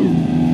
Ooh.